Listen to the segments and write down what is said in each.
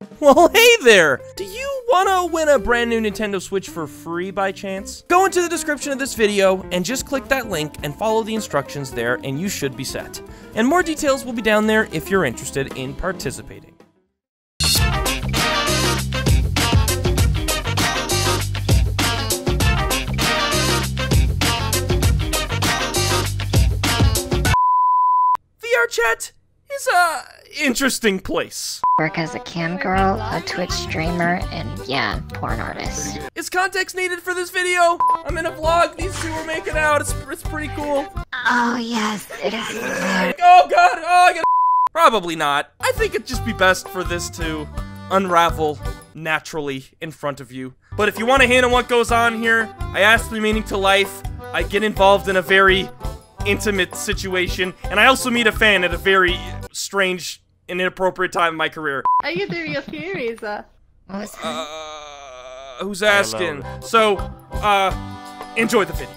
Well, hey there! Do you wanna win a brand new Nintendo Switch for free by chance? Go into the description of this video and just click that link and follow the instructions there and you should be set. And more details will be down there if you're interested in participating. Chat is a interesting place. Work as a cam girl, a Twitch streamer, and yeah, porn artist. Is context needed for this video? I'm in a vlog, these two are making out, it's, it's pretty cool. Oh yes, it is. Oh god, oh I got Probably not. I think it'd just be best for this to unravel naturally in front of you. But if you want a hint on what goes on here, I ask the meaning to life, I get involved in a very intimate situation, and I also meet a fan at a very strange and inappropriate time in my career. Are you doing your series? Uh, What? Uh, who's asking? So, uh, enjoy the video.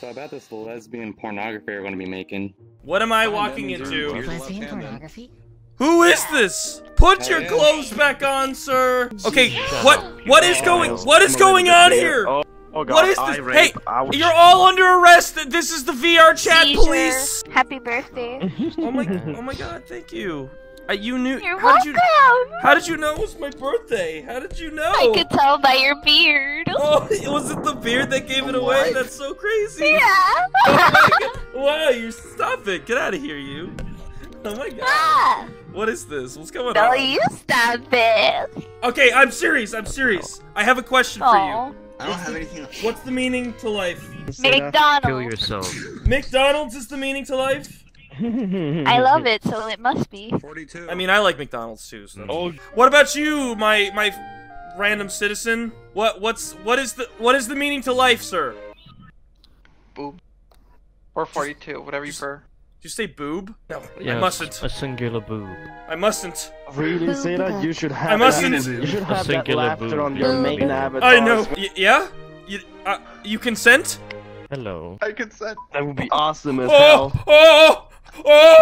So about this lesbian pornography we're going to be making. What am I walking into? Lesbian pornography? Who is this? Put your clothes back on, sir. Okay, what what is going what is going on here? Oh, oh god, What is I this? rape. Hey, I was- you're all under arrest. This is the VR chat Seizure. police. Happy birthday. Oh my oh my god, thank you. Uh, you knew You're how did you welcome. How did you know it was my birthday? How did you know? I could tell by your beard. Oh, was it the beard that gave it away? That's so crazy. Yeah. Oh my god. Wow, you stop it. Get out of here, you. Oh my god. ah, What is this? What's going no, on? you stop it. Okay, I'm serious. I'm serious. I have a question for you. I don't have anything. What's the meaning to life? McDonald's. Kill McDonald's. yourself. McDonald's is the meaning to life? I love it, so it must be. 42. I mean, I like McDonald's too. So. Oh, What about you, my my random citizen? What what's what is the what is the meaning to life, sir? Boob. Or 42, whatever you prefer. Did you say boob? No, I mustn't. A singular boob. I mustn't. Really, Zeta? You should have I mustn't. that, you should A have that laughter boob. on your main avatar. I know. Y- yeah? You uh, you consent? Hello. I consent. That would be awesome as Oh hell. oh oh!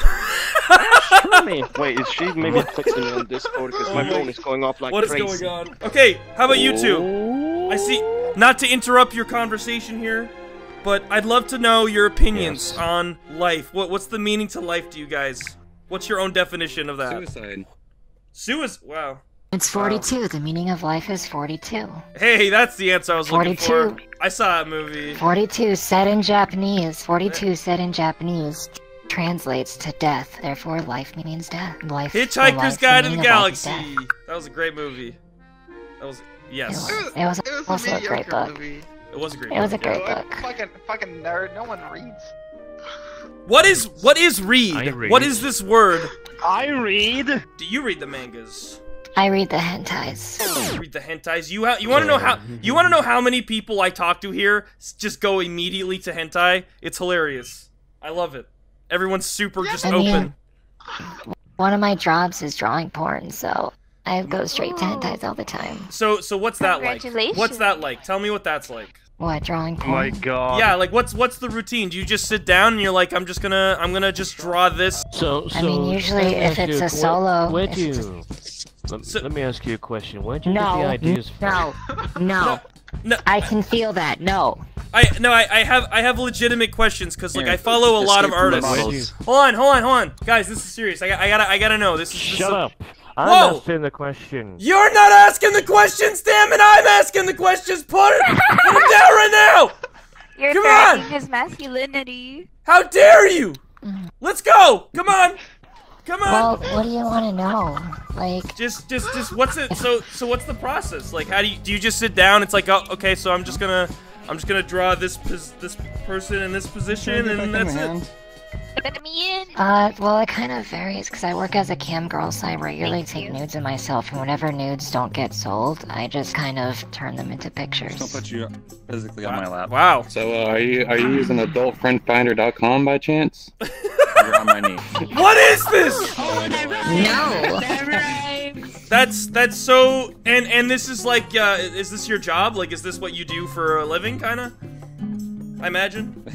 Show. Wait, is she maybe texting me on Discord because my Oh my- phone is going off like what is crazy. going on? Okay, how about you two? I see. Not to interrupt your conversation here, but I'd love to know your opinions Yes. on life. What what's the meaning to life to you guys? What's your own definition of that? Suicide. Suicide. Wow. It's 42. The meaning of life is 42. Hey, that's the answer I was looking for. 42. I saw that movie. 42 said in Japanese. 42 said in Japanese translates to death. Therefore, life means death. Life. Hitchhiker's life, Guide to the meaning of life is Galaxy. That was a great movie. That was yes. It was, it was It was also a a great book. movie. It was a great. It was a movie. great book. Fucking, fucking nerd. No one reads. What is what is read? I read. What is this word? I read. Do you read the mangas? I read the hentais. You read the hentais. You ha- you want to know how you want to know how many people I talk to here just go immediately to hentai? It's hilarious. I love it. Everyone's super just I mean- open. One of my jobs is drawing porn, so I go straight to hentais all the time. So so what's that like? What's that like? Tell me what that's like. What, drawing Oh my god. Yeah, like what's what's the routine? Do you just sit down and you're like, I'm just gonna I'm gonna just draw this? So, so I mean, usually if it's you a solo, Where'd you? it's Let, So- let me ask you a question. Where'd you No, get the mm-hmm. ideas from? no, no. No. I can feel that. No. I no, I, I have I have legitimate questions because like I follow a lot of Escape from the artists. Hold on, hold on, hold on, guys. This is serious. I, got- I gotta I gotta know. This is this Shut is, up! I'm Whoa! asking the question. You're not asking the questions, damn it! I'm asking the questions. Put it, put it down right now. You're Come on! his masculinity. How dare you? Let's go. Come on. Come on. Well, what do you want to know? Like, just just just what's it? So so what's the process? Like how do you do you just sit down? It's like oh okay, so I'm just gonna I'm just gonna draw this this person in this position and that's it. Let me in. uh, well, it kind of varies because I work as a cam girl, so I regularly Thank take you. nudes of myself, and whenever nudes don't get sold, I just kind of turn them into pictures. Don't put you physically on my lap. Wow. So uh, are you are you using adultfriendfinder.com by chance? You're on my knee. What is this? No. That's that's so and and this is like uh is this your job? Like is this what you do for a living kind of? I imagine.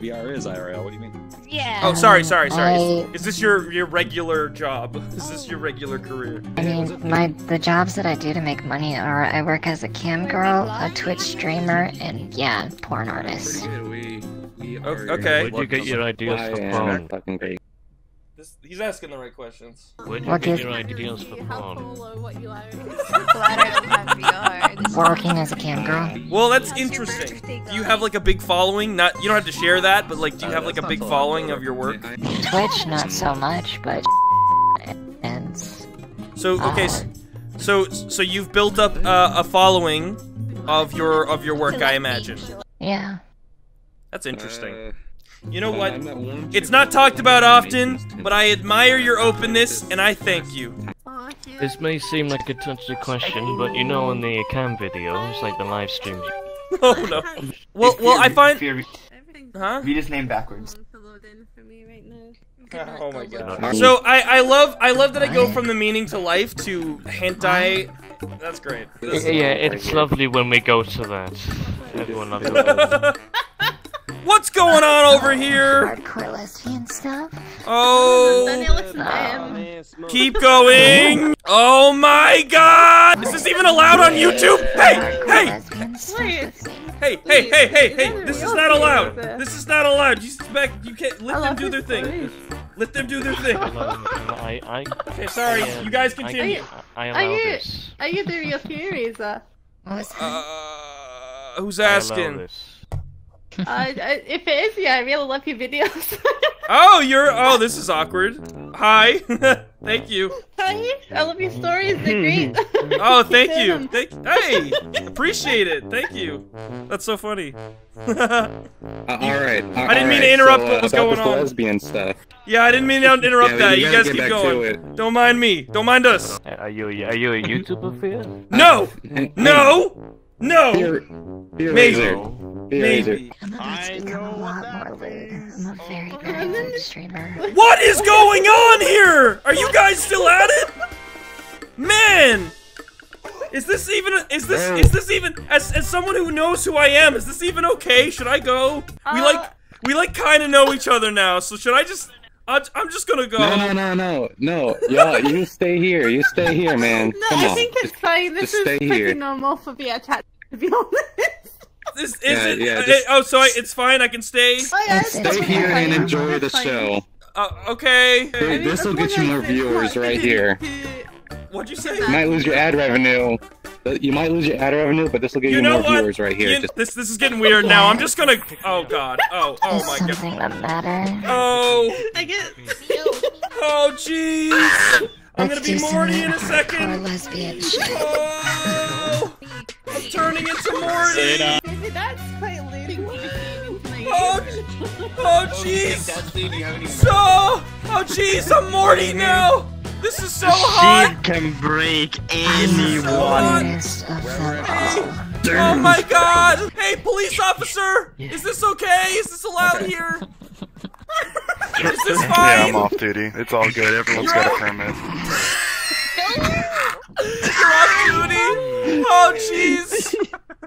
VR is IRL. What do you mean? Yeah. Oh, sorry, um, sorry, sorry. I- Is this your your regular job? Is this your regular career? I mean, my the jobs that I do to make money are I work as a cam girl, a Twitch streamer, and yeah, porn artist. We, we oh, okay. Where'd you get your ideas I for porn? fucking great. This, he's asking the right questions. Where'd you What get your ideas for porn? what you are. Glad I don't have VR. This is Working as a cam girl. Well, that's interesting. Do you have like a big following? Not you don't have to share that, but like, do you have like a big following of your work? Twitch, not so much, but and So okay, s- so so you've built up uh, a following of your of your work, I imagine. yeah. That's interesting. Uh, You know what? It's not talked about often, but I admire your openness and I thank you. This may seem like a touchy question, but you know in the cam videos, like the live streams, Oh no. Well, well, I find. Everything's Huh? Read his name backwards. going to load in for me right now. Oh my god. So I I love I love that I go from the meaning to life to hentai. That's great. This- yeah, it's lovely when we go to that. Everyone loves it. What's going on over here? Hardcore lesbian stuff. Oh, Daniel, listen to him. keep going. Oh my god! Is this even allowed on YouTube? Hey, hey, lesbian stuff. Please. hey, hey, hey, hey, hey! This is not allowed. This is not allowed. You expect you can't let them do their thing. Let them do their thing. I, I, Okay, sorry. I, You guys continue. I, I Are allow you- this. Are you doing your series? Uh, What was that? Uh, who's I allow asking? This. uh, uh, if it is, yeah, I really love your videos. Oh, you're. Oh, this is awkward. Hi. Thank you. Hi, I love your stories. They're great. Oh, thank you. Thank. Hey, appreciate it. Thank you. That's so funny. Uh, all right. I didn't mean to interrupt what was going this on. lesbian stuff. yeah, I didn't mean to interrupt Yeah, that. we You guys keep back to going. it. Don't mind me. Don't mind us. Are you, are you a YouTuber, Fear? No. No. No. Fear, fear Maybe. Raiser. Fear Raiser. Maybe. I'm about to become a lot more lewd. I'm a very, very lewd streamer. What is going on here? Are you guys still at it? Man. Is this even? Is this? Is this even? As as someone who knows who I am, is this even okay? Should I go? We Uh, like we like kind of know each other now. So should I just? I, I'm just gonna go. No, no, no, no, no. Y'all, you stay here. You stay here, man. no, Come I on. think it's fine. This just is stay pretty here. normal for VR chat, to be honest. This is Yeah, it. yeah, just- oh, so I, it's fine. I can stay. Oh, yeah, Stay here and enjoy the fine. show. Uh, okay. I mean, This will get you more viewers right here. What'd you say? You might lose your ad revenue. But You might lose your ad revenue, but this will get you, You know more what? viewers right here. You- Just this this is getting weird now. I'm just gonna. Oh God. Oh oh my God. something the matter? Oh I get. oh jeez. I'm gonna Let's be do some Morty in a hardcore second. lesbian shit. Oh, I'm turning into Morty. Maybe that's quite late. Oh, oh jeez. So, oh jeez, I'm Morty now. This is so hot. can break Honest of them all. Oh my God. Hey, police officer. Is this okay? Is this allowed here? Is this fine? Yeah. I'm off duty. It's all good. Everyone's got a permit. You're off duty. Oh jeez.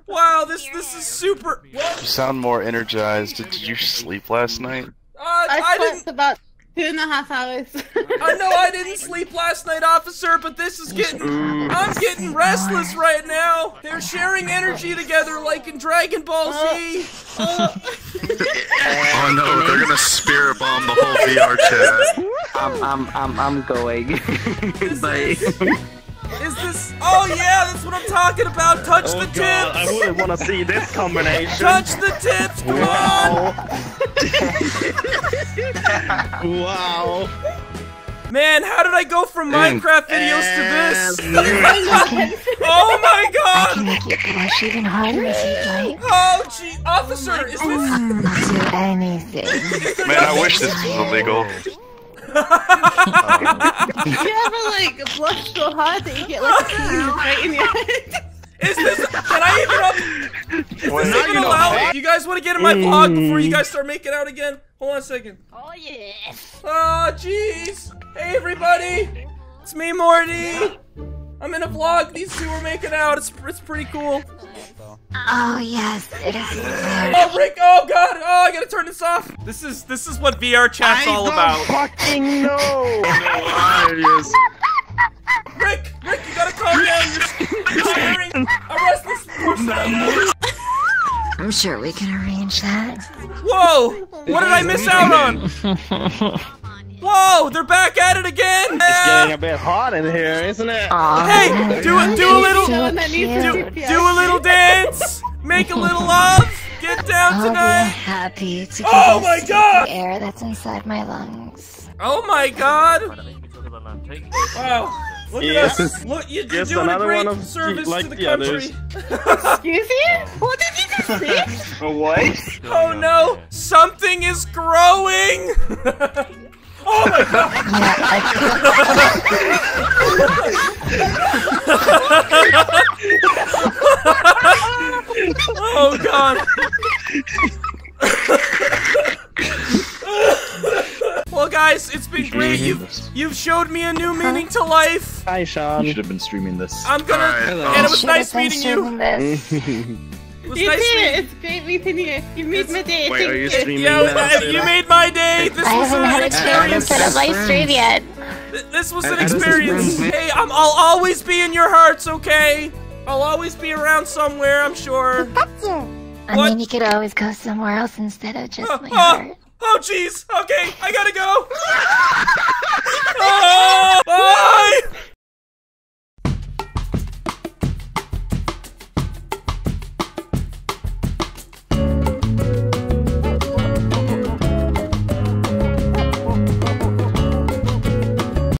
Wow, this this is super. What? You sound more energized. Did, did you sleep last night? Uh, I I didn't. slept about two and a half hours. I know I didn't sleep last night, officer, but this is getting. I'm getting restless right now. They're sharing energy together like in Dragon Ball Z. Oh, oh no, they're gonna spirit bomb the whole VR chat. I'm I'm I'm I'm going. Bye. Is this? Oh yeah, that's what I'm talking about. Touch oh, the tips. I wouldn't want to see this combination. Touch the tips. Come on. Wow. Man, how did I go from. Minecraft videos to this? oh my I god! can make you blush even harder if you'd like. Oh gee, officer, is this? Do anything. Man, I wish this was illegal. you ever like blush so hard that you get like a tease right in your head? Is this? Can I even up? Is Well, this now even you allowed? You guys want to get in my vlog before you guys start making out again? Hold on a second. Oh yes. Oh jeez. Hey everybody, it's me Morty. I'm in a vlog. These two are making out. It's it's pretty cool. Oh yes, it is. Oh, Rick! Oh God! Oh, I gotta turn this off. This is this is what VR chat's all about. I don't Fucking no! Hilarious. Rick! Rick, you gotta calm down. You're, you're scaring a restless person. I'm sure we can arrange that. Whoa! What did I miss out on? Whoa! They're back at it again. It's getting a bit hot in here, isn't it? Hey, do a do a little Someone that needs do, do a little dance. Make a little love. Get down I'll be tonight. happy to oh give Oh my some God! air that's inside my lungs. Oh my God! Wow! Look Yes. at us! Look, you, you're Just doing a another great one of- service like to the the country. Excuse you? What did you just say? What? Oh no! Something is growing! oh my god! oh god! well guys, it's been great. You've you've showed me a new meaning to life. Hi, Sean. You should have been streaming this. I'm gonna Alright. and it was nice meeting you. streaming this. Was You nice did. meeting It's great meeting you. You made my day. Wait, are you you. streaming Yeah, now? well, you made my day. This I was haven't had an a chance experience. at a live stream yet. This was an How does this experience. Hey, I'm, I'll always be in your hearts, okay? I'll always be around somewhere, I'm sure. I What? mean, you could always go somewhere else instead of just my Oh, heart. oh, oh jeez. Okay, I gotta go. oh, bye.